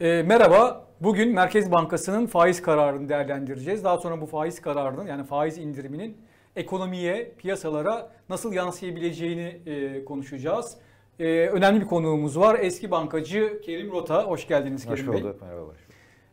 E, merhaba. Bugün Merkez Bankası'nın faiz kararını değerlendireceğiz. Daha sonra bu faiz kararının yani faiz indiriminin ekonomiye, piyasalara nasıl yansıyabileceğini e, konuşacağız. E, önemli bir konuğumuz var. Eski bankacı Kerim Rota. Hoş geldiniz Kerim Hoş Bey. Hoş bulduk.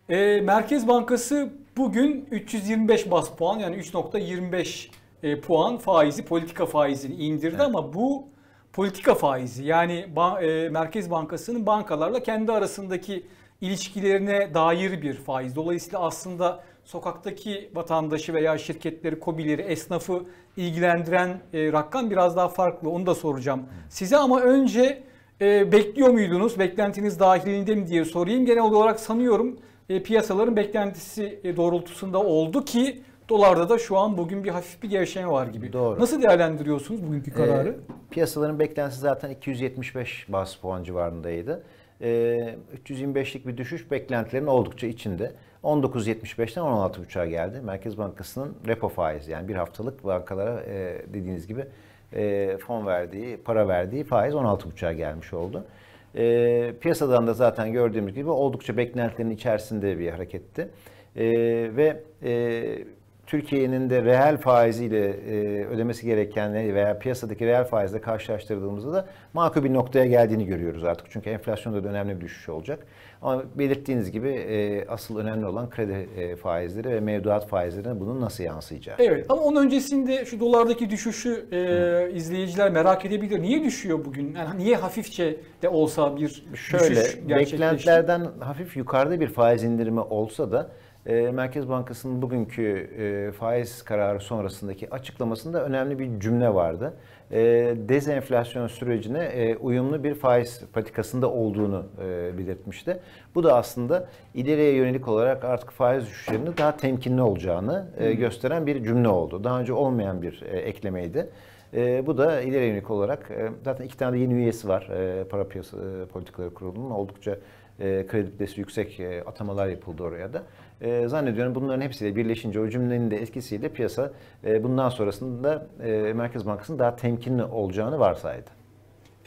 E, Merkez Bankası bugün 325 bas puan yani 3.25 e, puan faizi, politika faizini indirdi Evet. ama bu politika faizi yani ba- e, Merkez Bankası'nın bankalarla kendi arasındaki ilişkilerine dair bir faiz. Dolayısıyla aslında sokaktaki vatandaşı veya şirketleri, kobileri, esnafı ilgilendiren e, rakam biraz daha farklı. Onu da soracağım size ama önce e, bekliyor muydunuz? Beklentiniz dahilinde mi diye sorayım. Genel olarak sanıyorum e, piyasaların beklentisi e, doğrultusunda oldu ki dolarda da şu an bugün bir hafif bir gevşeme var gibi. Doğru. Nasıl değerlendiriyorsunuz bugünkü kararı? Ee, piyasaların beklentisi zaten 275 bas puan civarındaydı. Ee, 325'lik bir düşüş beklentilerin oldukça içinde. 19.75'ten 16.5'a geldi. Merkez Bankası'nın repo faizi yani bir haftalık bankalara e, dediğiniz gibi e, fon verdiği, para verdiği faiz 16.5'a gelmiş oldu. E, piyasadan da zaten gördüğümüz gibi oldukça beklentilerin içerisinde bir hareketti. E, ve Türkiye'nin de reel faiziyle e, ödemesi gereken veya piyasadaki reel faizle karşılaştırdığımızda da makul bir noktaya geldiğini görüyoruz artık. Çünkü enflasyonda da önemli bir düşüş olacak. Ama belirttiğiniz gibi e, asıl önemli olan kredi e, faizleri ve mevduat faizlerine bunun nasıl yansıyacağı. Evet ama onun öncesinde şu dolardaki düşüşü e, izleyiciler merak edebilir. Niye düşüyor bugün? Yani niye hafifçe de olsa bir Şöyle düşüş gerçekleşti? beklentilerden hafif yukarıda bir faiz indirimi olsa da e, Merkez Bankası'nın bugünkü e, faiz kararı sonrasındaki açıklamasında önemli bir cümle vardı. E, dezenflasyon sürecine e, uyumlu bir faiz patikasında olduğunu e, belirtmişti. Bu da aslında ileriye yönelik olarak artık faiz düşüşlerinin daha temkinli olacağını e, gösteren bir cümle oldu. Daha önce olmayan bir e, eklemeydi. E, bu da ileri yönelik olarak e, zaten iki tane de yeni üyesi var e, para piyasa e, politikaları kurulunun oldukça e, kredibilitesi yüksek e, atamalar yapıldı oraya da. E, zannediyorum bunların hepsiyle birleşince o cümlenin de etkisiyle piyasa e, bundan sonrasında e, Merkez Bankası'nın daha temkinli olacağını varsaydı.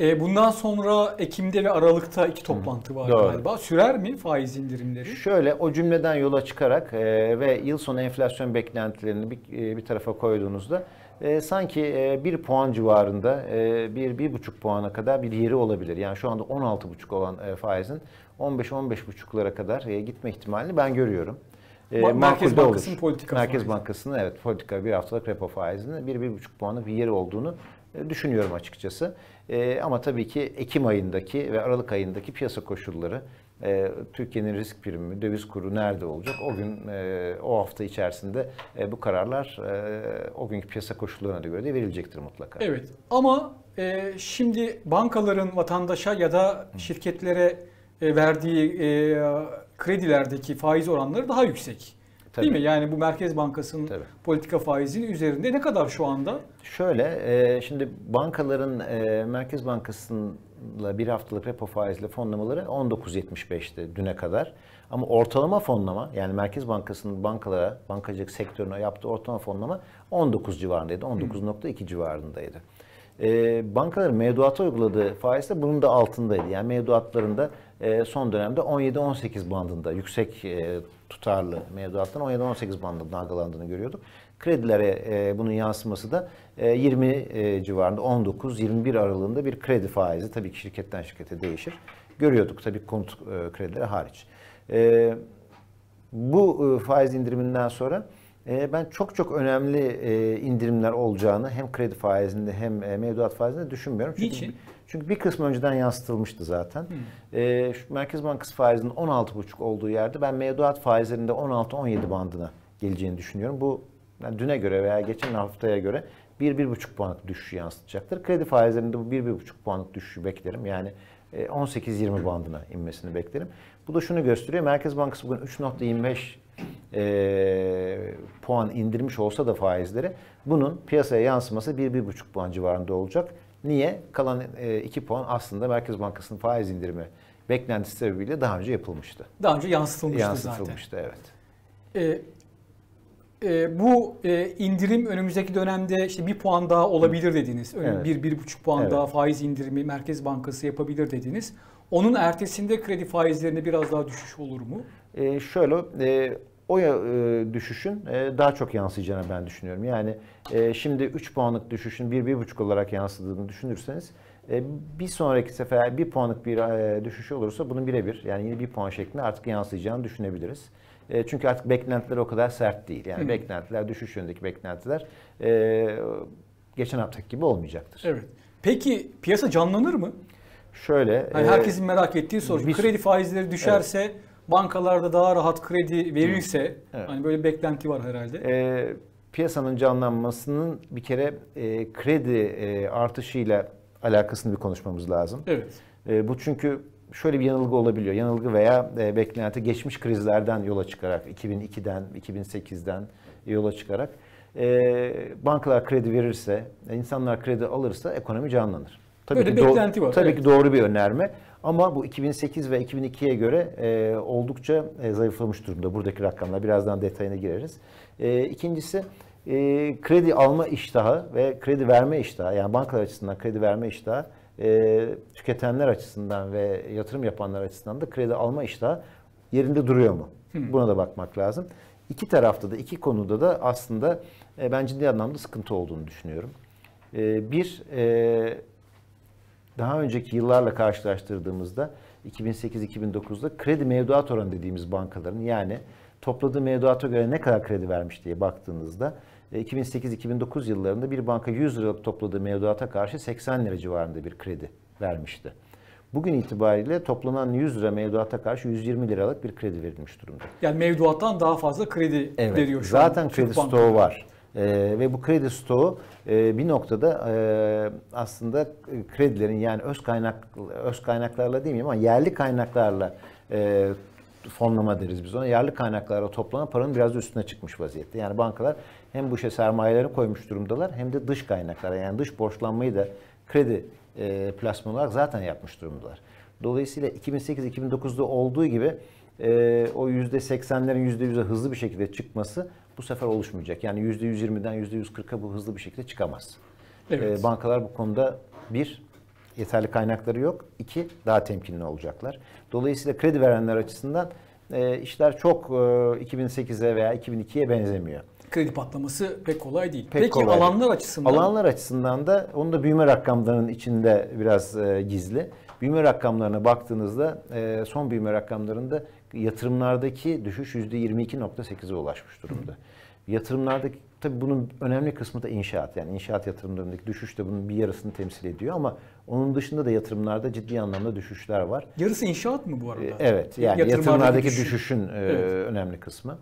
E, bundan sonra Ekim'de ve Aralık'ta iki toplantı var Doğru. galiba. Sürer mi faiz indirimleri? Şöyle o cümleden yola çıkarak e, ve yıl sonu enflasyon beklentilerini bir, e, bir tarafa koyduğunuzda e, sanki e, bir puan civarında e, bir, bir buçuk puana kadar bir yeri olabilir. Yani şu anda 16,5 olan e, faizin 15-15,5'lara kadar e, gitme ihtimalini ben görüyorum. E, Merkez Bankası'nın politika Merkez faizi. Bankası'nın evet politika bir haftalık repo faizinin 1-1,5 puanlık bir yeri olduğunu e, düşünüyorum açıkçası. E, ama tabii ki Ekim ayındaki ve Aralık ayındaki piyasa koşulları, e, Türkiye'nin risk primi, döviz kuru nerede olacak? O gün, e, o hafta içerisinde e, bu kararlar e, o günkü piyasa koşullarına göre de verilecektir mutlaka. Evet ama e, şimdi bankaların vatandaşa ya da şirketlere e, verdiği e, kredilerdeki faiz oranları daha yüksek. Tabii. Değil mi? Yani bu Merkez Bankası'nın Tabii. politika faizinin üzerinde ne kadar şu anda? Şöyle, e, şimdi bankaların e, Merkez Bankası'nla bir haftalık repo faizli fonlamaları 19.75'ti düne kadar. Ama ortalama fonlama yani Merkez Bankası'nın bankalara, bankacılık sektörüne yaptığı ortalama fonlama 19 civarındaydı. 19.2 civarındaydı. E, bankaların mevduata uyguladığı faiz de bunun da altındaydı. Yani mevduatlarında e, son dönemde 17-18 bandında yüksek e, tutarlı mevduattan 17-18 bandında dalgalandığını görüyorduk. Kredilere e, bunun yansıması da e, 20 e, civarında 19-21 aralığında bir kredi faizi tabii ki şirketten şirkete değişir. Görüyorduk tabii konut kredileri hariç. Bu faiz indiriminden sonra ben çok çok önemli indirimler olacağını hem kredi faizinde hem mevduat faizinde düşünmüyorum. Çünkü, Niçin? Çünkü bir kısmı önceden yansıtılmıştı zaten. E, şu Merkez Bankası faizinin 16,5 olduğu yerde ben mevduat faizlerinde 16-17 bandına geleceğini düşünüyorum. Bu yani düne göre veya geçen haftaya göre 1-1,5 puanlık düşüşü yansıtacaktır. Kredi faizlerinde bu 1-1,5 puanlık düşüşü beklerim. Yani e, 18-20 bandına inmesini beklerim. Bu da şunu gösteriyor. Merkez Bankası bugün 3.25 e, puan indirmiş olsa da faizleri bunun piyasaya yansıması 1-1,5 puan civarında olacak. Niye? Kalan 2 puan aslında Merkez Bankası'nın faiz indirimi beklentisi sebebiyle daha önce yapılmıştı. Daha önce yansıtılmıştı, Yansıtılmıştı evet. zaten. E, e, bu e, indirim önümüzdeki dönemde işte bir puan daha olabilir dediniz. Ön- Evet. Bir, bir buçuk puan Evet. daha faiz indirimi Merkez Bankası yapabilir dediniz. Onun ertesinde kredi faizlerinde biraz daha düşüş olur mu? E, şöyle e, o e, düşüşün e, daha çok yansıyacağını ben düşünüyorum. Yani e, şimdi 3 puanlık düşüşün 1-1,5 olarak yansıdığını düşünürseniz e, bir sonraki sefer 1 puanlık bir e, düşüşü olursa bunun birebir yani yine 1 puan şeklinde artık yansıyacağını düşünebiliriz. E, çünkü artık beklentiler o kadar sert değil. Yani Hı. beklentiler düşüş yönündeki beklentiler e, geçen haftaki gibi olmayacaktır. Evet. Peki piyasa canlanır mı? Şöyle. Yani herkesin merak ettiği soru. Bir, kredi faizleri düşerse evet. Bankalarda daha rahat kredi verirse evet. hani böyle beklenti var herhalde. E, piyasanın canlanmasının bir kere e, kredi e, artışıyla alakasını bir konuşmamız lazım. Evet. E, bu çünkü şöyle bir yanılgı olabiliyor. Yanılgı veya e, beklenti geçmiş krizlerden yola çıkarak 2002'den, 2008'den yola çıkarak e, bankalar kredi verirse, insanlar kredi alırsa ekonomi canlanır. Tabii Böyle ki beklenti var. Tabii evet. ki doğru bir önerme. Ama bu 2008 ve 2002'ye göre e, oldukça e, zayıflamış durumda buradaki rakamlar. Birazdan detayına gireriz. E, ikincisi e, kredi alma iştahı ve kredi verme iştahı yani bankalar açısından kredi verme iştahı e, tüketenler açısından ve yatırım yapanlar açısından da kredi alma iştahı yerinde duruyor mu? Hmm. Buna da bakmak lazım. İki tarafta da iki konuda da aslında e, ben ciddi anlamda sıkıntı olduğunu düşünüyorum. E, bir e, daha önceki yıllarla karşılaştırdığımızda 2008-2009'da kredi mevduat oranı dediğimiz bankaların yani topladığı mevduata göre ne kadar kredi vermiş diye baktığınızda 2008-2009 e, yıllarında bir banka 100 liralık topladığı mevduata karşı 80 lira civarında bir kredi vermişti. Bugün itibariyle toplanan 100 lira mevduata karşı 120 liralık bir kredi verilmiş durumda. Yani mevduattan daha fazla kredi evet, veriyor şu zaten an. Zaten kredi stoğu var. Ee, ve bu kredi stoğu e, bir noktada e, aslında kredilerin yani öz kaynak öz kaynaklarla mi ama yerli kaynaklarla e, fonlama deriz biz ona. Yerli kaynaklarla toplanan paranın biraz da üstüne çıkmış vaziyette. Yani bankalar hem bu işe sermayelerini koymuş durumdalar hem de dış kaynaklara yani dış borçlanmayı da kredi e, plasman olarak zaten yapmış durumdalar. Dolayısıyla 2008-2009'da olduğu gibi e, o %80'lerin %100'e hızlı bir şekilde çıkması bu sefer oluşmayacak. Yani %120'den %140'a bu hızlı bir şekilde çıkamaz. Evet. E, bankalar bu konuda bir, yeterli kaynakları yok. İki, daha temkinli olacaklar. Dolayısıyla kredi verenler açısından e, işler çok e, 2008'e veya 2002'ye benzemiyor kredi patlaması pek kolay değil. Pek Peki kolay. alanlar açısından? Alanlar açısından da onun da büyüme rakamlarının içinde biraz e, gizli. Büyüme rakamlarına baktığınızda e, son büyüme rakamlarında yatırımlardaki düşüş %22.8'e ulaşmış durumda. Yatırımlardaki tabii bunun önemli kısmı da inşaat. Yani inşaat yatırımlarındaki düşüş de bunun bir yarısını temsil ediyor ama onun dışında da yatırımlarda ciddi anlamda düşüşler var. Yarısı inşaat mı bu arada? E, evet. Yani yatırımlardaki düşüş. düşüşün evet. önemli kısmı.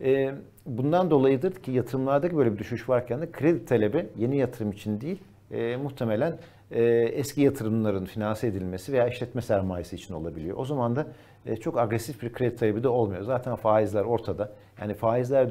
E, bundan dolayıdır ki yatırımlardaki böyle bir düşüş varken de kredi talebi yeni yatırım için değil e, muhtemelen e, eski yatırımların finanse edilmesi veya işletme sermayesi için olabiliyor. O zaman da e, çok agresif bir kredi talebi de olmuyor. Zaten faizler ortada. Yani faizler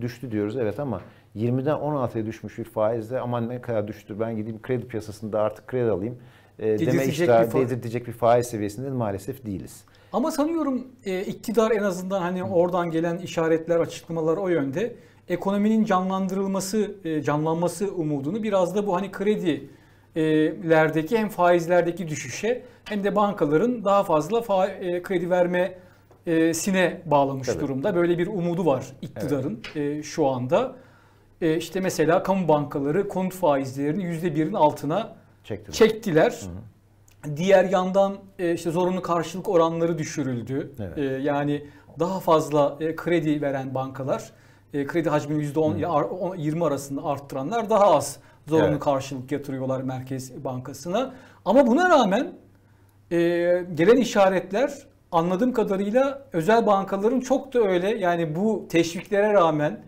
düştü diyoruz evet ama 20'den 16'ya düşmüş bir faizle aman ne kadar düştü ben gideyim kredi piyasasında artık kredi alayım e, deme iştahı dedirtecek bir faiz seviyesinde maalesef değiliz. Ama sanıyorum e, iktidar en azından hani oradan gelen işaretler, açıklamalar o yönde ekonominin canlandırılması, e, canlanması umudunu biraz da bu hani kredilerdeki hem faizlerdeki düşüşe hem de bankaların daha fazla fa- e, kredi verme e, sine bağlamış Tabii. durumda. Böyle bir umudu var iktidarın evet. şu anda. E, işte mesela kamu bankaları konut faizlerini %1'in altına çektiler. çektiler. Hı hı. Diğer yandan işte zorunlu karşılık oranları düşürüldü. Evet. Yani daha fazla kredi veren bankalar kredi hacmini %10 ile 20 arasında arttıranlar daha az zorunlu evet. karşılık yatırıyorlar Merkez Bankası'na. Ama buna rağmen gelen işaretler anladığım kadarıyla özel bankaların çok da öyle yani bu teşviklere rağmen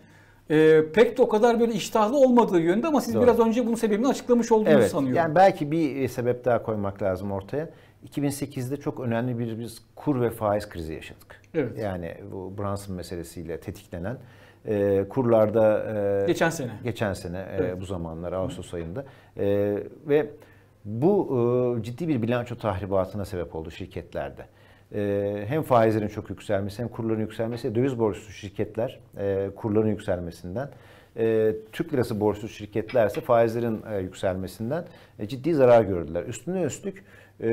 e, pek de o kadar böyle iştahlı olmadığı yönde ama siz Doğru. biraz önce bunun sebebini açıklamış olduğunu evet, sanıyorum. Yani belki bir e, sebep daha koymak lazım ortaya. 2008'de çok önemli bir biz kur ve faiz krizi yaşadık. Evet. Yani bu Brunson meselesiyle tetiklenen e, kurlarda e, geçen sene geçen sene e, evet. bu zamanlar Ağustos ayında e, ve bu e, ciddi bir bilanço tahribatına sebep oldu şirketlerde. Ee, hem faizlerin çok yükselmesi hem kurların yükselmesi, döviz borçlu şirketler e, kurların yükselmesinden e, Türk lirası borçlu şirketlerse faizlerin e, yükselmesinden e, ciddi zarar gördüler. Üstüne üstlük e,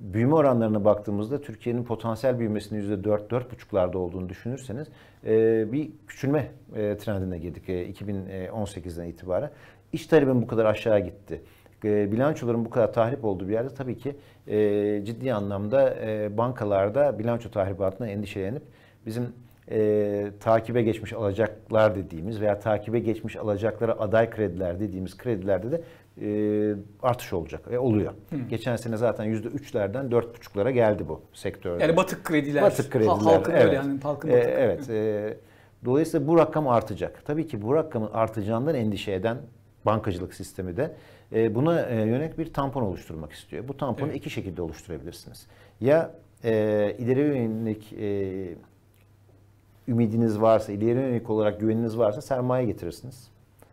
büyüme oranlarına baktığımızda Türkiye'nin potansiyel büyümesinin %4-4,5'larda olduğunu düşünürseniz e, bir küçülme e, trendine girdik e, 2018'den itibaren. İş talebin bu kadar aşağı gitti. E, bilançoların bu kadar tahrip olduğu bir yerde tabii ki e, ciddi anlamda e, bankalarda bilanço tahribatına endişelenip bizim e, takibe geçmiş alacaklar dediğimiz veya takibe geçmiş alacaklara aday krediler dediğimiz kredilerde de e, artış olacak ve oluyor. Hı. Geçen sene zaten %3'lerden 4,5'lara geldi bu sektörde. Yani batık krediler. Batık krediler. Halkın evet. öyle yani halkın e, batık. evet. E, dolayısıyla bu rakam artacak. Tabii ki bu rakamın artacağından endişe eden bankacılık sistemi de e, buna e, yönelik bir tampon oluşturmak istiyor. Bu tamponu evet. iki şekilde oluşturabilirsiniz. Ya e, ileri yönelik e, ümidiniz varsa, ileri yönelik olarak güveniniz varsa sermaye getirirsiniz.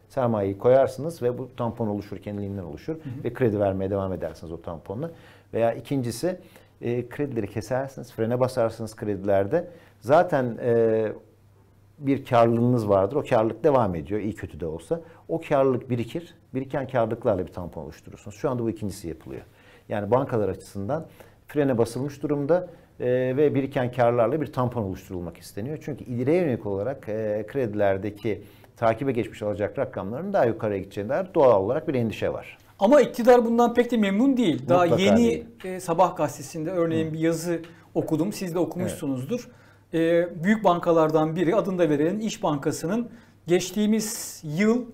Sermayeyi koyarsınız ve bu tampon oluşur, kendiliğinden oluşur. Hı hı. Ve kredi vermeye devam edersiniz o tamponla. Veya ikincisi e, kredileri kesersiniz, frene basarsınız kredilerde. Zaten e, bir karlılığınız vardır. O karlılık devam ediyor iyi kötü de olsa. O karlılık birikir. Biriken karlılıklarla bir tampon oluşturursunuz. Şu anda bu ikincisi yapılıyor. Yani bankalar açısından frene basılmış durumda e, ve biriken karlarla bir tampon oluşturulmak isteniyor. Çünkü ileriye yönelik olarak e, kredilerdeki takibe geçmiş olacak rakamların daha yukarıya gideceğine dair doğal olarak bir endişe var. Ama iktidar bundan pek de memnun değil. Daha Mutlaka yeni değil. E, Sabah gazetesinde örneğin Hı. bir yazı okudum. Siz de okumuşsunuzdur. Evet. E, büyük bankalardan biri adında verilen İş Bankası'nın geçtiğimiz yıl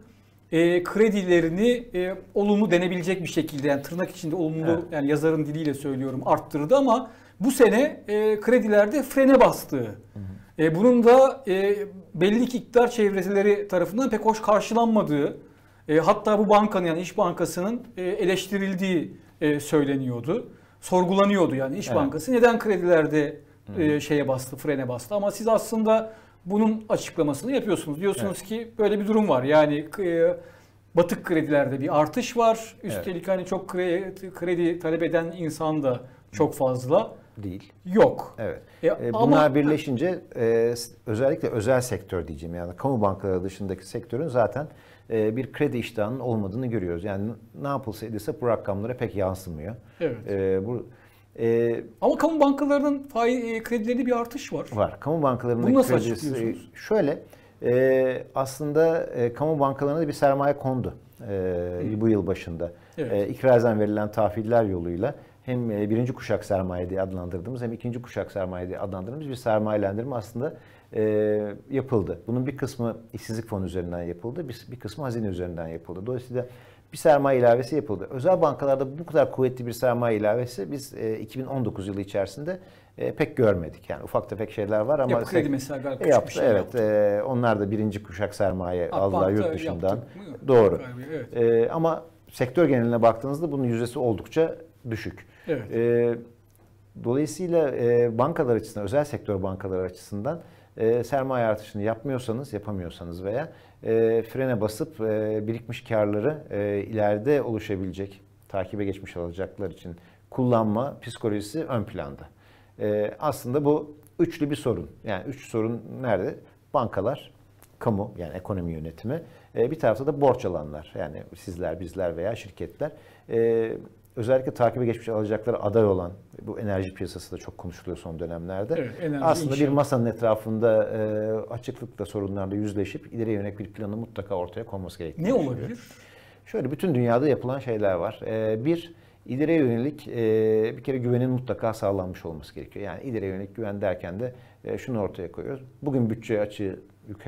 e, kredilerini e, olumlu denebilecek bir şekilde yani tırnak içinde olumlu evet. yani yazarın diliyle söylüyorum arttırdı ama bu sene e, kredilerde frene bastı. Hı hı. E, bunun da e, belli ki iktidar çevreleri tarafından pek hoş karşılanmadığı e, hatta bu bankanın yani İş Bankası'nın e, eleştirildiği e, söyleniyordu. Sorgulanıyordu yani İş evet. Bankası neden kredilerde e, şeye bastı, frene bastı ama siz aslında bunun açıklamasını yapıyorsunuz. Diyorsunuz evet. ki böyle bir durum var. Yani e, batık kredilerde bir artış var. Üstelik evet. hani çok kredi, kredi talep eden insan da çok fazla değil. Yok. Evet. E, e, Bunlar ama... birleşince e, özellikle özel sektör diyeceğim yani kamu bankaları dışındaki sektörün zaten e, bir kredi iştahının olmadığını görüyoruz. Yani ne yapılsa edilse bu rakamlara pek yansımıyor. Evet. E, bu ee, Ama kamu bankalarının faiz e, kredilerinde bir artış var. Var. Kamu bankalarının Bunu nasıl kredisi şöyle e, aslında e, kamu bankalarına da bir sermaye kondu e, bu yıl başında. Evet. E, ikrazdan verilen tahviller yoluyla hem e, birinci kuşak sermaye diye adlandırdığımız hem ikinci kuşak sermaye diye adlandırdığımız bir sermayelendirme aslında e, yapıldı. Bunun bir kısmı işsizlik fonu üzerinden yapıldı, bir, bir kısmı hazine üzerinden yapıldı. Dolayısıyla bir sermaye ilavesi yapıldı. Özel bankalarda bu kadar kuvvetli bir sermaye ilavesi biz e, 2019 yılı içerisinde e, pek görmedik. Yani ufak tefek şeyler var ama... Yapı kredi mesela galiba küçük yaptı, bir şey Evet, yaptı. E, onlar da birinci kuşak sermaye Akbank'ta aldılar yurt dışından. Doğru. evet. E, ama sektör geneline baktığınızda bunun yüzdesi oldukça düşük. Evet. E, dolayısıyla e, bankalar açısından, özel sektör bankaları açısından e, sermaye artışını yapmıyorsanız, yapamıyorsanız veya e, frene basıp e, birikmiş karları e, ileride oluşabilecek, takibe geçmiş alacaklar için kullanma psikolojisi ön planda. E, aslında bu üçlü bir sorun. Yani üç sorun nerede? Bankalar, kamu yani ekonomi yönetimi, e, bir tarafta da borç alanlar yani sizler, bizler veya şirketler. E, özellikle takibe geçmiş alacakları aday olan bu enerji piyasası da çok konuşuluyor son dönemlerde. Evet, Aslında inşallah. bir masanın etrafında e, açıklıkla sorunlarla yüzleşip ileri yönelik bir planı mutlaka ortaya konması gerekiyor. Ne olabilir? Şöyle bütün dünyada yapılan şeyler var. E, bir ileriye yönelik e, bir kere güvenin mutlaka sağlanmış olması gerekiyor. Yani ileriye yönelik güven derken de e, şunu ortaya koyuyoruz. Bugün bütçe açığı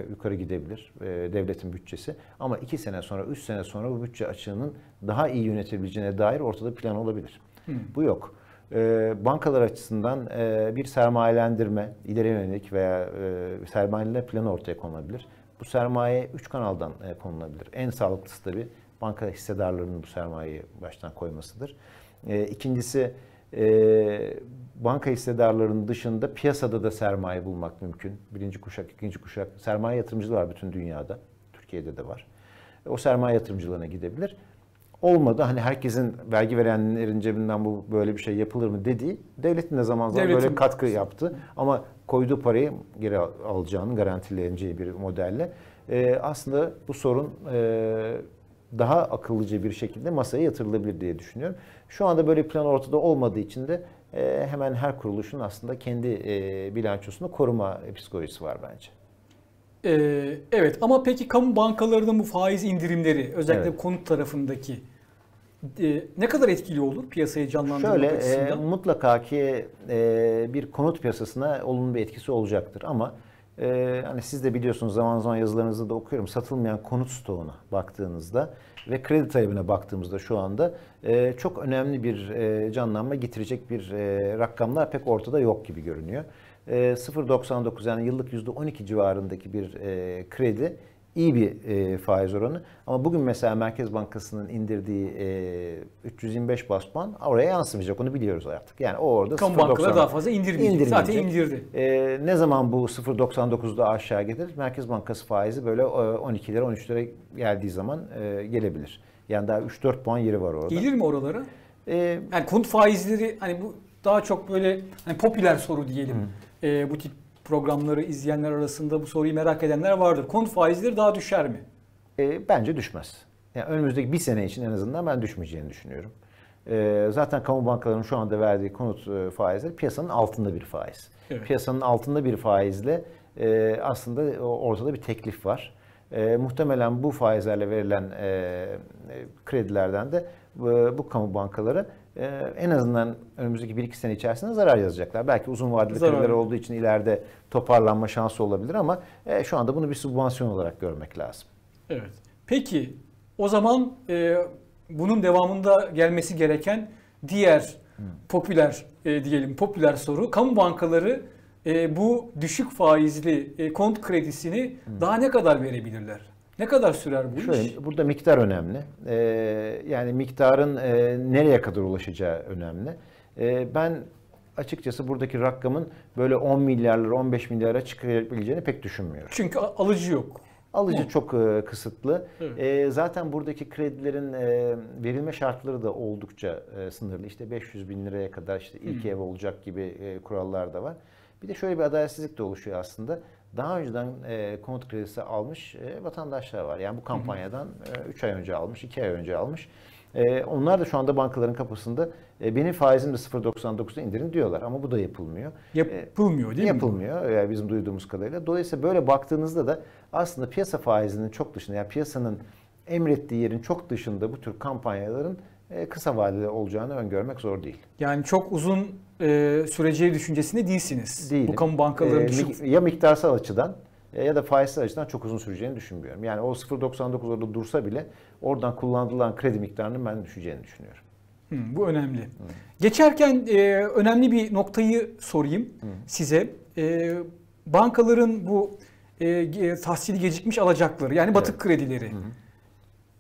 yukarı gidebilir e, devletin bütçesi. Ama iki sene sonra, üç sene sonra bu bütçe açığının daha iyi yönetebileceğine dair ortada plan olabilir. Hmm. Bu yok. E, bankalar açısından e, bir sermayelendirme, ileri yönelik veya e, sermayelendirme planı ortaya konulabilir. Bu sermaye üç kanaldan e, konulabilir. En sağlıklısı tabii banka hissedarlarının bu sermayeyi baştan koymasıdır. E, ikincisi e, banka hissedarlarının dışında piyasada da sermaye bulmak mümkün. Birinci kuşak, ikinci kuşak sermaye yatırımcıları var bütün dünyada. Türkiye'de de var. O sermaye yatırımcılarına gidebilir. Olmadı hani herkesin vergi verenlerin cebinden bu böyle bir şey yapılır mı dediği devletin de zaman zaman Devletin... böyle katkı yaptı. Ama koyduğu parayı geri alacağını garantileyeceği bir modelle e, aslında bu sorun e, daha akıllıca bir şekilde masaya yatırılabilir diye düşünüyorum. Şu anda böyle bir plan ortada olmadığı için de e, hemen her kuruluşun aslında kendi e, bilançosunu koruma psikolojisi var bence. Ee, evet ama peki kamu bankalarının bu faiz indirimleri özellikle Evet. konut tarafındaki e, ne kadar etkili olur piyasayı canlandırmak Şöyle e, açısından? mutlaka ki e, bir konut piyasasına olumlu bir etkisi olacaktır ama e, hani siz de biliyorsunuz zaman zaman yazılarınızda da okuyorum satılmayan konut stoğuna baktığınızda ve kredi talebine baktığımızda şu anda e, çok önemli bir e, canlanma getirecek bir e, rakamlar pek ortada yok gibi görünüyor. E, 0.99 yani yıllık %12 civarındaki bir e, kredi iyi bir e, faiz oranı. Ama bugün mesela Merkez Bankası'nın indirdiği e, 325 bas puan oraya yansımayacak. Onu biliyoruz artık. Yani o orada Kamu 0.90 bankaları daha fazla indirmeyecek. Zaten indirmeyecek. indirdi. E, ne zaman bu 0.99'da aşağı gelir? Merkez Bankası faizi böyle e, 12'lere 13'lere geldiği zaman e, gelebilir. Yani daha 3-4 puan yeri var orada. Gelir mi oralara? E, Yani konut faizleri hani bu daha çok böyle hani popüler soru diyelim. Ee, bu tip programları izleyenler arasında bu soruyu merak edenler vardır. Konut faizleri daha düşer mi? E, bence düşmez. Yani önümüzdeki bir sene için en azından ben düşmeyeceğini düşünüyorum. E, zaten kamu bankalarının şu anda verdiği konut e, faizleri piyasanın altında bir faiz. Evet. Piyasanın altında bir faizle e, aslında ortada bir teklif var. E, muhtemelen bu faizlerle verilen e, e, kredilerden de bu, bu kamu bankaları e, en azından önümüzdeki 1-2 sene içerisinde zarar yazacaklar. Belki uzun vadeli Zarar. krediler olduğu için ileride toparlanma şansı olabilir ama e, şu anda bunu bir sübvansiyon olarak görmek lazım. Evet. Peki o zaman e, bunun devamında gelmesi gereken diğer popüler e, diyelim popüler soru kamu bankaları e, bu düşük faizli e, konut kredisini daha ne kadar verebilirler? Ne kadar sürer bu iş? Şöyle, burada miktar önemli. Ee, yani miktarın e, nereye kadar ulaşacağı önemli. Ee, ben açıkçası buradaki rakamın böyle 10 milyarlara, 15 milyara çıkabileceğini pek düşünmüyorum. Çünkü alıcı yok. Alıcı çok e, kısıtlı. Evet. E, zaten buradaki kredilerin e, verilme şartları da oldukça e, sınırlı. İşte 500 bin liraya kadar işte ilk ev olacak gibi e, kurallar da var. Bir de şöyle bir adaletsizlik de oluşuyor aslında. Daha önceden e, konut kredisi almış e, vatandaşlar var. Yani bu kampanyadan 3 ay önce almış, 2 ay önce almış. E, onlar da şu anda bankaların kapısında e, benim faizim de 0.99'a indirin diyorlar ama bu da yapılmıyor. Yapılmıyor değil mi? Yapılmıyor yani bizim duyduğumuz kadarıyla. Dolayısıyla böyle baktığınızda da aslında piyasa faizinin çok dışında yani piyasanın emrettiği yerin çok dışında bu tür kampanyaların e, kısa vadeli olacağını öngörmek zor değil. Yani çok uzun e, süreceği düşüncesinde değilsiniz. Değilim. Bu kamu bankalarının E, düşük ya miktarsal açıdan e, ya da faizsel açıdan çok uzun süreceğini düşünmüyorum. Yani o 0.99 orada dursa bile oradan kullanılan kredi miktarının ben düşeceğini düşünüyorum. Hı, bu önemli. Geçerken e, önemli bir noktayı sorayım size. E, bankaların bu e, tahsili gecikmiş alacakları yani batık kredileri.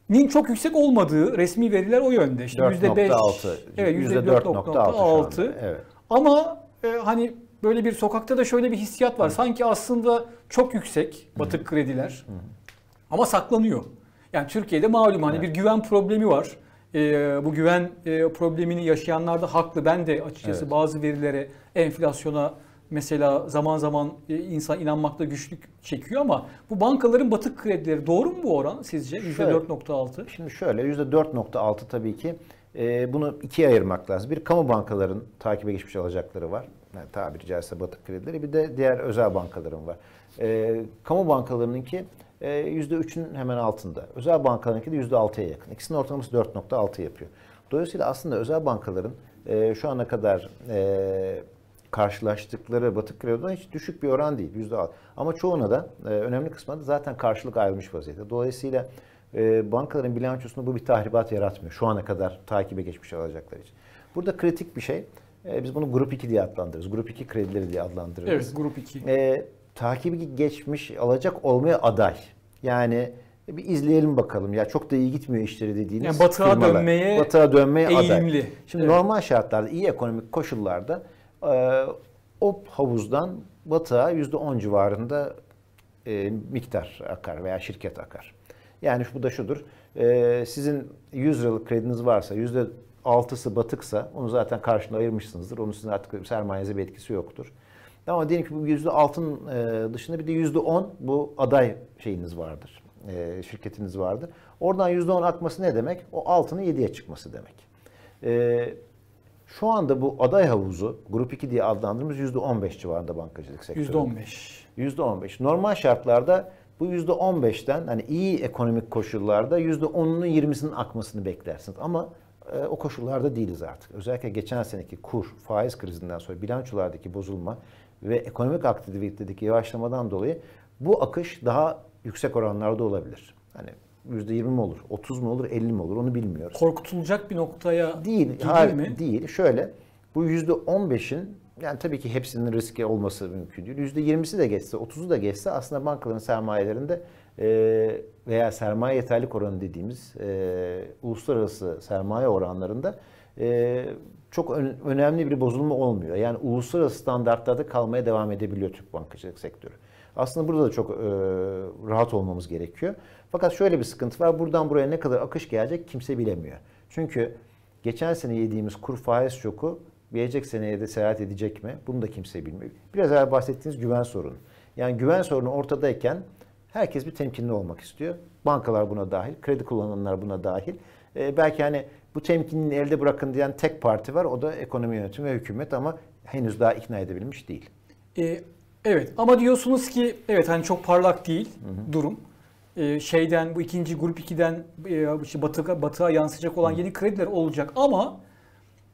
Nin çok yüksek olmadığı resmi veriler o yönde. İşte %5, %4.6. evet %4.6 şu %4.6. anda, Evet. Ama e, hani böyle bir sokakta da şöyle bir hissiyat var. Sanki aslında çok yüksek batık krediler. Ama saklanıyor. Yani Türkiye'de malum hani bir güven problemi var. E, bu güven e, problemini yaşayanlar da haklı. Ben de açıkçası Evet. bazı verilere, enflasyona mesela zaman zaman e, insan inanmakta güçlük çekiyor ama bu bankaların batık kredileri doğru mu bu oran sizce? Şöyle. %4.6. Şimdi şöyle %4.6 tabii ki e, bunu ikiye ayırmak lazım. Bir kamu bankaların takibe geçmiş alacakları var. Yani tabiri caizse batık kredileri. Bir de diğer özel bankaların var. E, kamu bankalarınınki e, %3'ün hemen altında. Özel bankalarınki de %6'ya yakın. İkisinin ortalaması 4.6 yapıyor. Dolayısıyla aslında özel bankaların e, şu ana kadar e, karşılaştıkları batık kredidan hiç düşük bir oran değil. %6. Ama çoğuna da e, önemli kısmında zaten karşılık ayrılmış vaziyette. Dolayısıyla e, bankaların bilançosunda bu bir tahribat yaratmıyor. Şu ana kadar takibe geçmiş alacaklar için. Burada kritik bir şey. e, biz bunu grup 2 diye adlandırırız. Grup 2 kredileri diye adlandırırız. Evet grup 2. E, takibi geçmiş alacak olmaya aday. Yani bir izleyelim bakalım. Ya çok da iyi gitmiyor işleri dediğiniz Yani batığa firmalar. dönmeye batığa dönmeye aday. eğilimli. Şimdi Evet. normal şartlarda, iyi ekonomik koşullarda e, o havuzdan batığa %10 civarında e, miktar akar veya şirket akar. Yani bu da şudur. e, sizin 100 liralık krediniz varsa %6'sı batıksa onu zaten karşına ayırmışsınızdır. Onun sizin artık sermayenize bir etkisi yoktur. Ama diyelim ki bu yüzde altın e, dışında bir de yüzde on bu aday şeyiniz vardır. E, şirketiniz vardır. Oradan yüzde on akması ne demek? O altının 7'ye çıkması demek. E, şu anda bu aday havuzu grup 2 diye adlandırdığımız yüzde 15 civarında bankacılık sektörü. %15. Yüzde 15. Normal şartlarda bu yüzde 15'ten hani iyi ekonomik koşullarda yüzde 10'unun 20'sinin akmasını beklersiniz. Ama e, o koşullarda değiliz artık. Özellikle geçen seneki kur, faiz krizinden sonra bilançolardaki bozulma ve ekonomik aktivitedeki yavaşlamadan dolayı bu akış daha yüksek oranlarda olabilir. Hani %20 mi olur, 30 mu olur, 50 mi olur onu bilmiyoruz. Korkutulacak bir noktaya Değil, hayır, mi? değil. Şöyle, bu %15'in yani tabii ki hepsinin riski olması mümkün değil. %20'si de geçse, 30'u da geçse aslında bankaların sermayelerinde e, veya sermaye yeterlik oranı dediğimiz e, uluslararası sermaye oranlarında e, çok ön- önemli bir bozulma olmuyor. Yani uluslararası standartlarda kalmaya devam edebiliyor Türk bankacılık sektörü. Aslında burada da çok e, rahat olmamız gerekiyor. Fakat şöyle bir sıkıntı var. Buradan buraya ne kadar akış gelecek kimse bilemiyor. Çünkü geçen sene yediğimiz kur faiz şoku gelecek seneye de seyahat edecek mi? Bunu da kimse bilmiyor. Biraz evvel bahsettiğiniz güven sorunu. Yani güven sorunu ortadayken herkes bir temkinli olmak istiyor. Bankalar buna dahil, kredi kullananlar buna dahil. Ee, belki hani bu temkinini elde bırakın diyen tek parti var. O da ekonomi yönetimi ve hükümet ama henüz daha ikna edebilmiş değil. E, evet ama diyorsunuz ki evet hani çok parlak değil durum. E, şeyden bu ikinci grup 2'den e, işte batığa, batığa yansıyacak olan yeni krediler olacak ama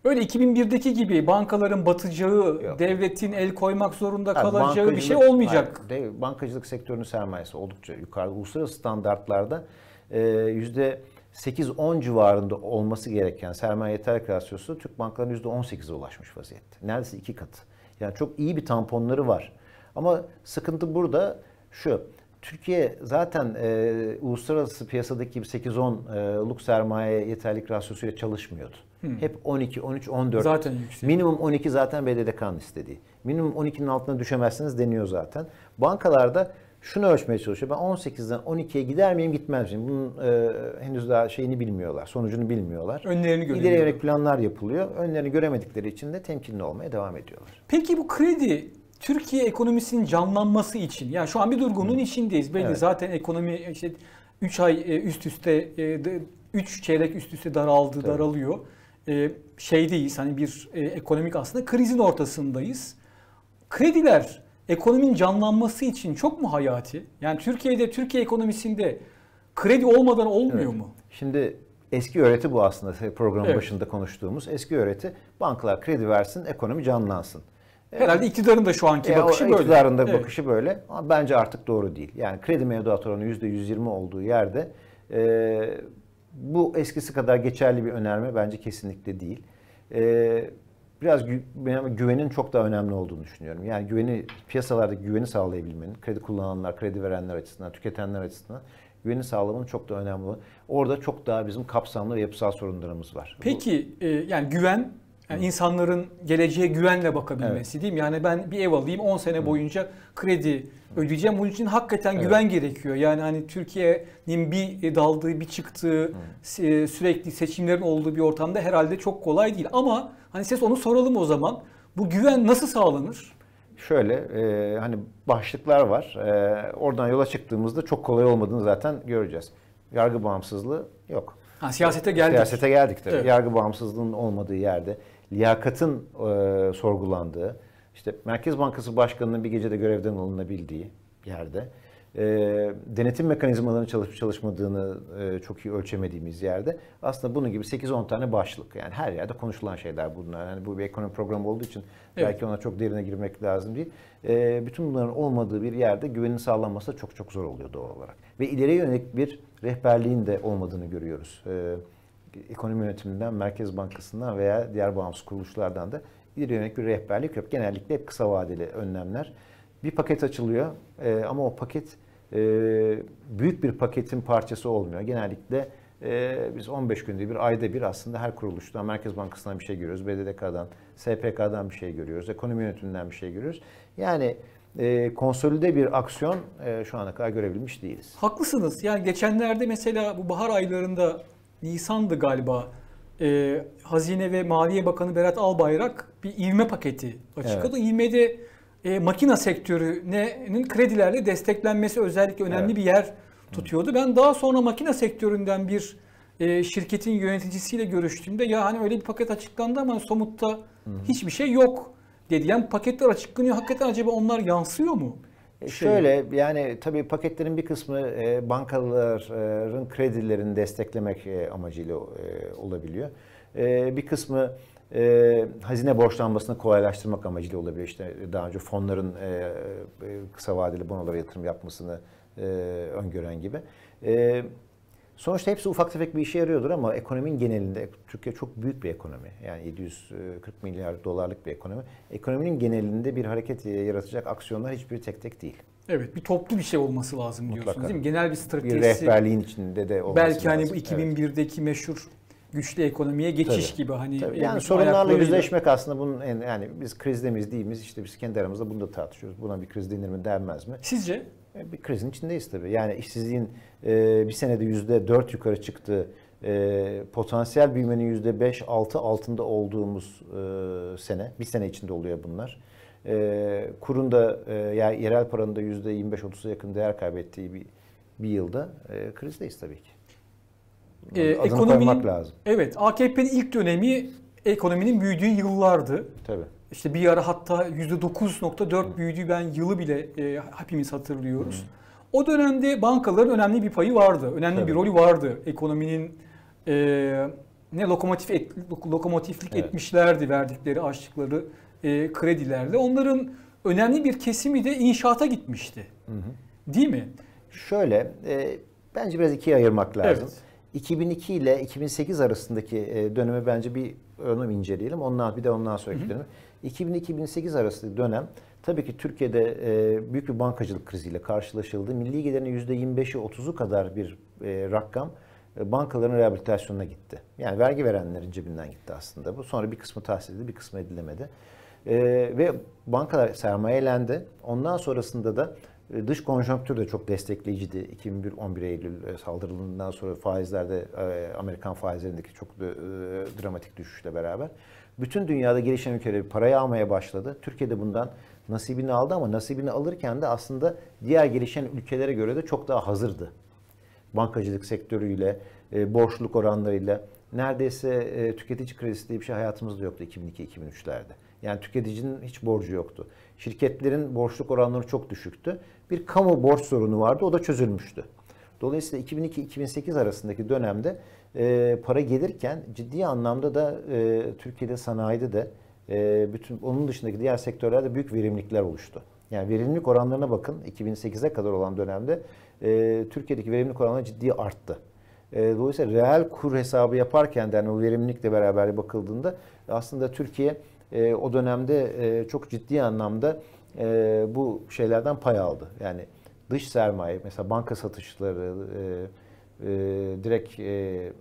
öyle 2001'deki gibi bankaların batacağı, Yok. devletin el koymak zorunda Ha, kalacağı bir şey olmayacak. hayır, bankacılık sektörünün sermayesi oldukça yukarıda. Uluslararası standartlarda e, yüzde 8-10 civarında olması gereken sermaye yeterlik rasyosu Türk bankalarının %18'e ulaşmış vaziyette. Neredeyse iki katı. Yani çok iyi bir tamponları var. Ama sıkıntı burada şu. Türkiye zaten e, uluslararası piyasadaki gibi 8-10'luk sermaye yeterlik rasyosuyla çalışmıyordu. Hep 12, 13, 14. Zaten yüksek. Minimum 12 zaten BDDK'nın istediği. Minimum 12'nin altına düşemezsiniz deniyor zaten. Bankalarda şunu ölçmeye çalışıyor. Ben 18'den 12'ye gider miyim gitmez miyim? Bunun e, henüz daha şeyini bilmiyorlar. Sonucunu bilmiyorlar. Önlerini İleri göremiyorlar. yönelik planlar yapılıyor. Önlerini göremedikleri için de temkinli olmaya devam ediyorlar. Peki bu kredi Türkiye ekonomisinin canlanması için yani şu an bir durgunluğun içindeyiz. Belli Evet. zaten ekonomi işte 3 ay e, üst üste 3 çeyrek üst üste daraldı, Tabii. daralıyor. E, Şeydeyiz hani bir e, ekonomik aslında krizin ortasındayız. Krediler ekonominin canlanması için çok mu hayati? Yani Türkiye'de Türkiye ekonomisinde kredi olmadan olmuyor Evet. mu? Şimdi eski öğreti bu aslında programın Evet. başında konuştuğumuz. Eski öğreti bankalar kredi versin, ekonomi canlansın. Herhalde iktidarın da şu anki E, bakışı böyle. iktidarın da Evet. bakışı böyle ama bence artık doğru değil. Yani kredi mevduat oranı %120 olduğu yerde e, bu eskisi kadar geçerli bir önerme bence kesinlikle değil. E, biraz gü- güvenin çok daha önemli olduğunu düşünüyorum. Yani güveni piyasalarda güveni sağlayabilmenin, kredi kullananlar, kredi verenler açısından, tüketenler açısından güveni sağlamanın çok da önemli. Orada çok daha bizim kapsamlı ve yapısal sorunlarımız var. Peki e, yani güven yani insanların geleceğe güvenle bakabilmesi değil mi? Yani ben bir ev alayım 10 sene boyunca kredi ödeyeceğim. Bunun için hakikaten Evet. güven gerekiyor. Yani hani Türkiye'nin bir daldığı, bir çıktığı, e, sürekli seçimlerin olduğu bir ortamda herhalde çok kolay değil. Ama hani siz onu soralım o zaman. Bu güven nasıl sağlanır? Şöyle e, hani başlıklar var. E, oradan yola çıktığımızda çok kolay olmadığını zaten göreceğiz. Yargı bağımsızlığı yok. Ha, siyasete geldik. Siyasete geldik tabii. Evet. Yargı bağımsızlığının olmadığı yerde, liyakatın e, sorgulandığı, işte Merkez Bankası Başkanı'nın bir gecede görevden alınabildiği yerde, e, denetim mekanizmalarının çalışıp çalışmadığını e, çok iyi ölçemediğimiz yerde aslında bunun gibi 8-10 tane başlık. Yani her yerde konuşulan şeyler bunlar. Yani bu bir ekonomi programı olduğu için Evet. belki ona çok derine girmek lazım değil. E, bütün bunların olmadığı bir yerde güvenin sağlanması da çok çok zor oluyor doğal olarak. Ve ileriye yönelik bir rehberliğin de olmadığını görüyoruz. E, ekonomi yönetiminden, Merkez Bankası'ndan veya diğer bağımsız kuruluşlardan da ileri yönelik bir rehberlik yok. Genellikle hep kısa vadeli önlemler. Bir paket açılıyor e, ama o paket e, büyük bir paketin parçası olmuyor. Genellikle e, biz 15 günde bir, ayda bir aslında her kuruluştan, Merkez Bankası'ndan bir şey görüyoruz, BDDK'dan, SPK'dan bir şey görüyoruz, ekonomi yönetiminden bir şey görüyoruz. Yani e, konsolide bir aksiyon e, şu ana kadar görebilmiş değiliz. Haklısınız. Yani geçenlerde mesela bu bahar aylarında Nisan'dı galiba. e, Hazine ve Maliye Bakanı Berat Albayrak bir ivme paketi açıkladı. İvmede e, makina sektörünün kredilerle desteklenmesi özellikle önemli Evet. bir yer tutuyordu. Ben daha sonra makina sektöründen bir e, şirketin yöneticisiyle görüştüğümde ya hani öyle bir paket açıklandı ama somutta hiçbir şey yok dedi. Yani paketler açıklanıyor. Hakikaten acaba onlar yansıyor mu? Şey- Şöyle yani tabii paketlerin bir kısmı e, bankaların kredilerini desteklemek e, amacıyla e, olabiliyor. E, bir kısmı e, hazine borçlanmasını kolaylaştırmak amacıyla olabiliyor. İşte daha önce fonların e, e, kısa vadeli bonolara yatırım yapmasını e, öngören gibi. E, Sonuçta hepsi ufak tefek bir işe yarıyordur ama ekonominin genelinde Türkiye çok büyük bir ekonomi. Yani 740 milyar dolarlık bir ekonomi. Ekonominin genelinde bir hareket yaratacak aksiyonlar hiçbir tek tek değil. Evet bir toplu bir şey olması lazım diyorsunuz Mutlaka. değil mi? Genel bir Bir stratejisi. rehberliğin içinde de olması belki hani bu lazım. Evet. 2001'deki meşhur güçlü ekonomiye geçiş Tabii. gibi hani Tabii. Yani sorunlarla yüzleşmek aslında bunun en, yani biz krizde miyiz değil miyiz işte biz kendi aramızda bunu da tartışıyoruz. Buna bir kriz denir mi denmez mi? Sizce? E, Bir krizin içindeyiz tabii. Yani işsizliğin e, bir senede yüzde dört yukarı çıktığı, e, potansiyel büyümenin yüzde beş altı altında olduğumuz sene, bir sene içinde oluyor bunlar. Kurun da yani yerel paranın da yüzde 25-30'a yakın değer kaybettiği bir, bir yılda krizdeyiz tabii ki. Ee, ekonominin- lazım. Evet AKP'nin ilk dönemi ekonominin büyüdüğü yıllardı. Tabii. İşte bir ara hatta %9.4 büyüdüğü ben yılı bile e, hepimiz hatırlıyoruz. O dönemde bankaların önemli bir payı vardı. Önemli Tabii. bir rolü vardı. Ekonominin e, ne lokomotif et- lok- lokomotiflik Evet. etmişlerdi verdikleri açtıkları e, kredilerle. Onların önemli bir kesimi de inşaata gitmişti. Değil mi? Şöyle, e, bence biraz ikiye ayırmak lazım. Evet. 2002 ile 2008 arasındaki e, dönemi bence bir onu inceleyelim. Ondan bir de ondan sonraki dönemi. 2002-2008 arası dönem tabii ki Türkiye'de e, büyük bir bankacılık kriziyle karşılaşıldı. Milli gelirin %25'i 30'u kadar bir e, rakam bankaların rehabilitasyonuna gitti. Yani vergi verenlerin cebinden gitti aslında bu. Sonra bir kısmı tahsil edildi, bir kısmı edilemedi. Ve bankalar sermayelendi. Ondan sonrasında da Dış konjonktür de çok destekleyiciydi. 2001 11 Eylül e, saldırılarından sonra faizlerde e, Amerikan faizlerindeki çok e, dramatik düşüşle beraber bütün dünyada gelişen ülkeler parayı almaya başladı. Türkiye de bundan nasibini aldı ama nasibini alırken de aslında diğer gelişen ülkelere göre de çok daha hazırdı. Bankacılık sektörüyle, e, borçluluk oranlarıyla neredeyse e, tüketici kredisi diye bir şey hayatımızda yoktu 2002-2003'lerde. Yani tüketicinin hiç borcu yoktu. Şirketlerin borçluk oranları çok düşüktü. Bir kamu borç sorunu vardı, o da çözülmüştü. Dolayısıyla 2002-2008 arasındaki dönemde e, para gelirken ciddi anlamda da e, Türkiye'de sanayide de e, bütün onun dışındaki diğer sektörlerde büyük verimlilikler oluştu. Yani verimlilik oranlarına bakın 2008'e kadar olan dönemde e, Türkiye'deki verimlilik oranları ciddi arttı. E, dolayısıyla reel kur hesabı yaparken de yani o verimlilikle beraber bakıldığında aslında Türkiye e, o dönemde e, çok ciddi anlamda e, bu şeylerden pay aldı. Yani dış sermaye mesela banka satışları, e, e, direkt e,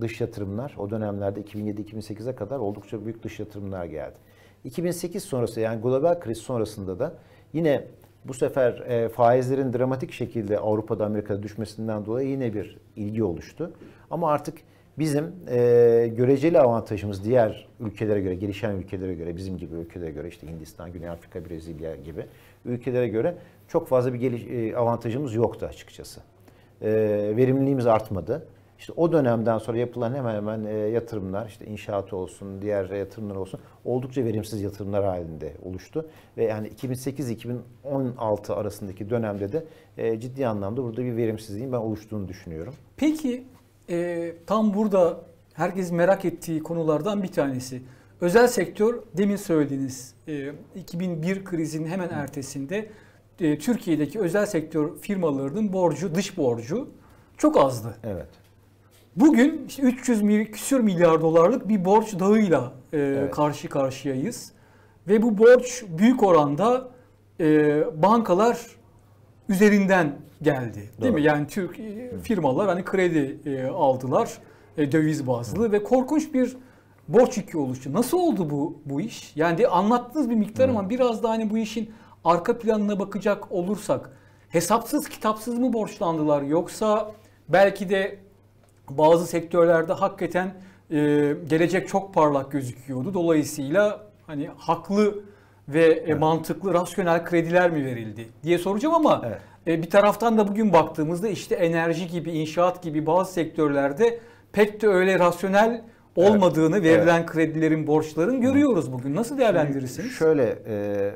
dış yatırımlar o dönemlerde 2007-2008'e kadar oldukça büyük dış yatırımlar geldi. 2008 sonrası yani global kriz sonrasında da yine bu sefer e, faizlerin dramatik şekilde Avrupa'da Amerika'da düşmesinden dolayı yine bir ilgi oluştu. Ama artık bizim e, göreceli avantajımız diğer ülkelere göre, gelişen ülkelere göre, bizim gibi ülkelere göre işte Hindistan, Güney Afrika, Brezilya gibi ülkelere göre çok fazla bir geliş, e, avantajımız yoktu açıkçası. E, verimliliğimiz artmadı. İşte o dönemden sonra yapılan hemen hemen e, yatırımlar, işte inşaat olsun, diğer yatırımlar olsun oldukça verimsiz yatırımlar halinde oluştu. Ve yani 2008-2016 arasındaki dönemde de e, ciddi anlamda burada bir verimsizliğin ben oluştuğunu düşünüyorum. Peki e, tam burada herkes merak ettiği konulardan bir tanesi. Özel sektör demin söylediğiniz e, 2001 krizinin hemen ertesinde e, Türkiye'deki özel sektör firmalarının borcu, dış borcu çok azdı. Evet. Bugün işte 300 mil, küsür milyar dolarlık bir borç dağıyla e, Evet. karşı karşıyayız. Ve bu borç büyük oranda e, bankalar üzerinden geldi. Değil Doğru. mi? Yani Türk e, firmalar hani kredi e, aldılar e, döviz bazlı ve korkunç bir borç yükü oluştu. Nasıl oldu bu bu iş? Yani anlattığınız bir miktar ama biraz da hani bu işin arka planına bakacak olursak hesapsız kitapsız mı borçlandılar yoksa belki de bazı sektörlerde hakikaten e, gelecek çok parlak gözüküyordu. Dolayısıyla hani haklı ve evet. mantıklı, rasyonel krediler mi verildi diye soracağım ama Evet. e, bir taraftan da bugün baktığımızda işte enerji gibi, inşaat gibi bazı sektörlerde pek de öyle rasyonel olmadığını verilen kredilerin, borçların görüyoruz bugün. Nasıl değerlendirirsiniz? Şöyle e,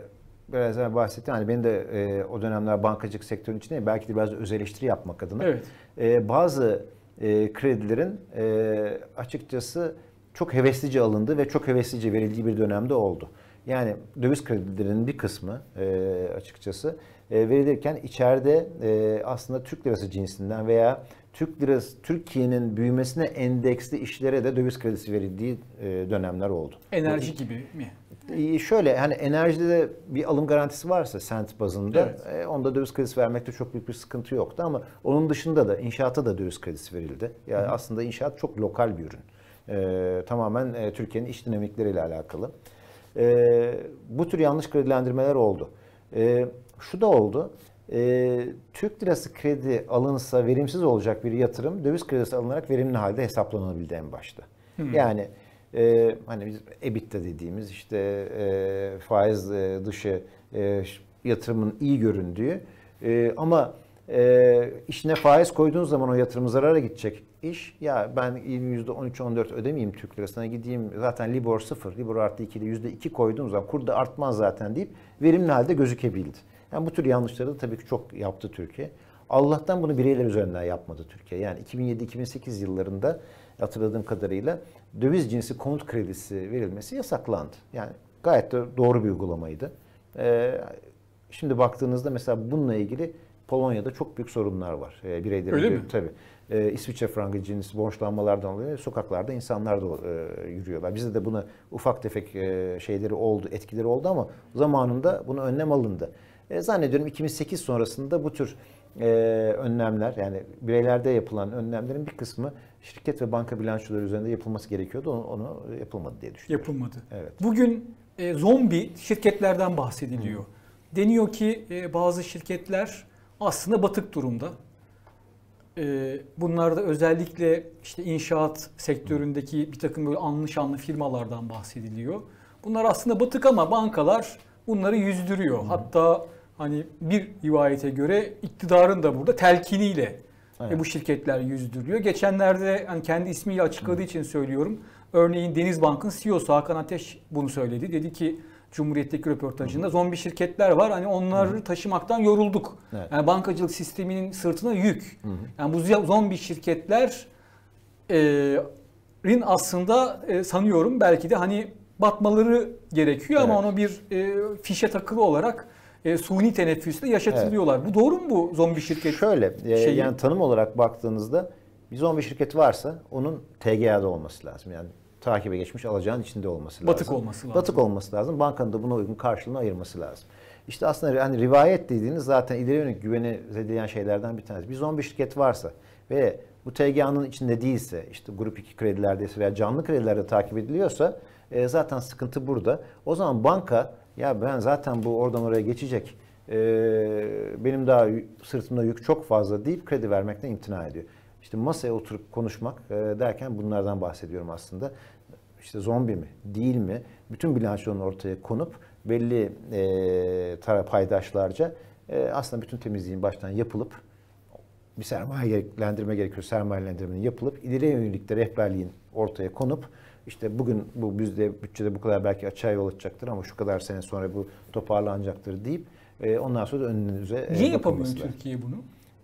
biraz evvel bahsettim. Hani ben de e, o dönemler bankacılık sektörünün içindeyim. Belki de biraz öz eleştiri yapmak adına. Evet. E, bazı e, kredilerin e, açıkçası çok heveslice alındığı ve çok heveslice verildiği bir dönemde oldu. Yani döviz kredilerinin bir kısmı e, açıkçası e, verilirken içeride e, aslında Türk lirası cinsinden veya Türk lirası Türkiye'nin büyümesine endeksli işlere de döviz kredisi verildiği e, dönemler oldu. Enerji gibi mi? Ee, Şöyle hani enerjide de bir alım garantisi varsa sent bazında Evet. e, onda döviz kredisi vermekte çok büyük bir sıkıntı yoktu ama onun dışında da inşaata da döviz kredisi verildi. Yani aslında inşaat çok lokal bir ürün. E, tamamen e, Türkiye'nin iç dinamikleriyle alakalı. E, bu tür yanlış kredilendirmeler oldu. E, şu da oldu. E, Türk lirası kredi alınsa verimsiz olacak bir yatırım döviz kredisi alınarak verimli halde hesaplanabildi en başta. Yani e, hani biz EBITDA dediğimiz işte e, faiz e, dışı e, yatırımın iyi göründüğü e, ama e, işine faiz koyduğun zaman o yatırım zarara gidecek iş ya ben %13-14 ödemeyeyim Türk lirasına gideyim zaten Libor 0, Libor artı 2 ile %2 koyduğum zaman kur da artmaz zaten deyip verimli halde gözükebildi. Yani bu tür yanlışları da tabii ki çok yaptı Türkiye. Allah'tan bunu bireyler üzerinden yapmadı Türkiye. Yani 2007-2008 yıllarında hatırladığım kadarıyla döviz cinsi konut kredisi verilmesi yasaklandı. Yani gayet de doğru bir uygulamaydı. Ee, şimdi baktığınızda mesela bununla ilgili Polonya'da çok büyük sorunlar var. Ee, bireylerin Öyle mi? Tabii. Ee, İsviçre frangı cinsi borçlanmalardan dolayı sokaklarda insanlar da e, yürüyorlar. Bizde de buna ufak tefek e, şeyleri oldu, etkileri oldu ama zamanında bunu önlem alındı. E, zannediyorum 2008 sonrasında bu tür e, önlemler yani bireylerde yapılan önlemlerin bir kısmı şirket ve banka bilançoları üzerinde yapılması gerekiyordu. Onu, onu yapılmadı diye düşünüyorum. Yapılmadı. Evet. Bugün e, zombi şirketlerden bahsediliyor. Deniyor ki e, bazı şirketler aslında batık durumda. E, bunlarda özellikle işte inşaat sektöründeki bir takım böyle anlı şanlı firmalardan bahsediliyor. Bunlar aslında batık ama bankalar bunları yüzdürüyor. Hatta hani bir rivayete göre iktidarın da burada telkiniyle Evet. bu şirketler yüzdürüyor. Geçenlerde hani kendi ismiyle açıkladığı için söylüyorum. Örneğin Denizbank'ın CEO'su Hakan Ateş bunu söyledi. Dedi ki Cumhuriyet'teki röportajında zombi şirketler var. Hani onları taşımaktan yorulduk. Evet. Yani bankacılık sisteminin sırtına yük. Yani bu zombi şirketler rin aslında e, sanıyorum belki de hani batmaları gerekiyor ama Evet. onu bir e, fişe takılı olarak e, suni teneffüsle yaşatılıyorlar. Bu doğru mu bu zombi şirket? Şöyle e, şeyi- yani tanım olarak baktığınızda bir zombi şirketi varsa onun TGA'da olması lazım. Yani takibe geçmiş alacağın içinde olması lazım. Batık olması lazım. Batık olması lazım. Bankanın da buna uygun karşılığını ayırması lazım. İşte aslında hani rivayet dediğiniz zaten ileri yönelik güveni zedeleyen şeylerden bir tanesi. Bir zombi şirket varsa ve bu TGA'nın içinde değilse, işte grup 2 kredilerdeyse veya canlı kredilerde takip ediliyorsa e, zaten sıkıntı burada. O zaman banka ya ben zaten bu oradan oraya geçecek. e, benim daha sırtımda yük çok fazla deyip kredi vermekten imtina ediyor. İşte masaya oturup konuşmak e, derken bunlardan bahsediyorum aslında. İşte zombi mi, değil mi? Bütün bilançonun ortaya konup belli e, taraf paydaşlarca e, aslında bütün temizliğin baştan yapılıp bir sermayelendirme gerekiyor. Sermayelendirmenin yapılıp ileri yönelik de rehberliğin ortaya konup işte bugün bu bizde bütçede bu kadar belki açığa yol açacaktır ama şu kadar sene sonra bu toparlanacaktır deyip e, ondan sonra da önünüze e, Niye yapamıyor. Türkiye bunu?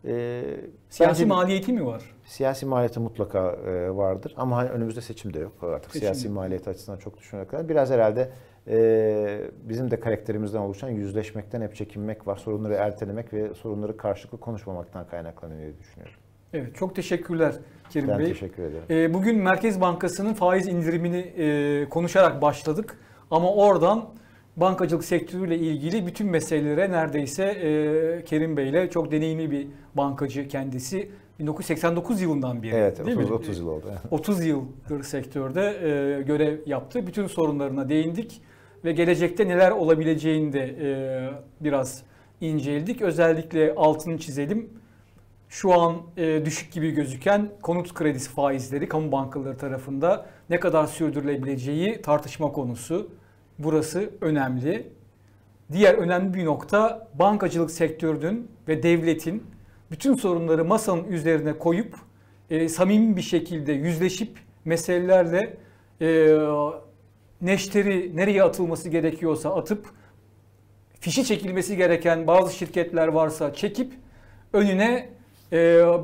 E, Siyasi bence- maliyeti mi var? Siyasi maliyeti mutlaka e, vardır ama hani önümüzde seçim de yok artık Seçim siyasi yok. maliyet açısından çok düşünene kadar. Biraz herhalde e, bizim de karakterimizden oluşan yüzleşmekten hep çekinmek var. Sorunları ertelemek ve sorunları karşılıklı konuşmamaktan kaynaklanıyor diye düşünüyorum. Evet çok teşekkürler Kerim Ben Bey. teşekkür ederim. E, bugün Merkez Bankası'nın faiz indirimini e, konuşarak başladık. Ama oradan bankacılık sektörüyle ilgili bütün meselelere neredeyse e, Kerim Bey ile çok deneyimli bir bankacı kendisi. 1989 yılından beri Evet, değil 30, mi? 30 yıl oldu. 30 yıldır sektörde e, görev yaptı. Bütün sorunlarına değindik ve gelecekte neler olabileceğini de e, biraz inceledik. Özellikle altını çizelim. Şu an e, düşük gibi gözüken konut kredisi faizleri kamu bankaları tarafında ne kadar sürdürülebileceği tartışma konusu. Burası önemli. diğer önemli bir nokta bankacılık sektörünün ve devletin bütün sorunları masanın üzerine koyup e, samimi bir şekilde yüzleşip meselelerle e, neşteri nereye atılması gerekiyorsa atıp fişi çekilmesi gereken bazı şirketler varsa çekip önüne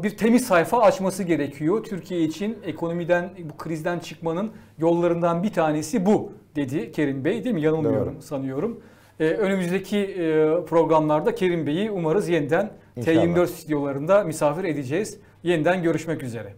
bir temiz sayfa açması gerekiyor. Türkiye için ekonomiden bu krizden çıkmanın yollarından bir tanesi bu dedi Kerim Bey değil mi? Yanılmıyorum Doğru. sanıyorum. E, önümüzdeki e, programlarda Kerim Bey'i umarız yeniden İnşallah. T24 stüdyolarında misafir edeceğiz. Yeniden görüşmek üzere.